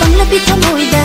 Panglabi ka mo'y dahil